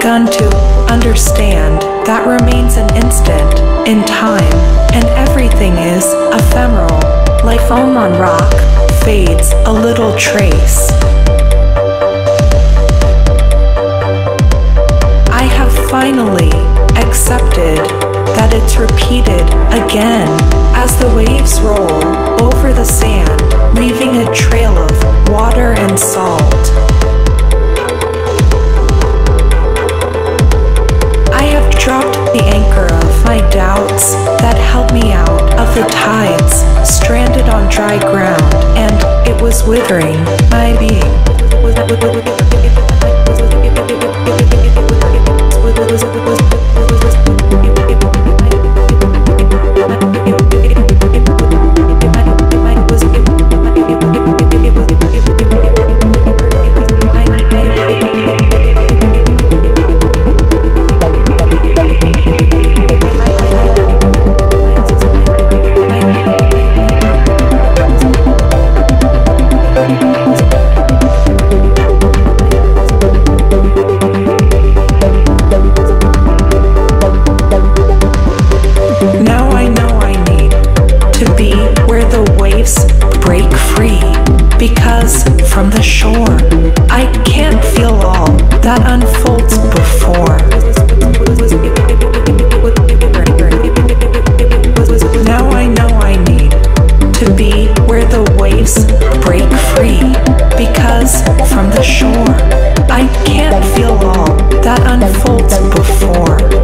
begun to understand that remains an instant in time, and everything is ephemeral, like foam on rock, fades a little trace. I have finally accepted that it's repeated again as the waves roll over the sand, leaving a trail of water and salt. The anchor of my doubts that held me out of the tides, stranded on dry ground, and it was withering my being. than before.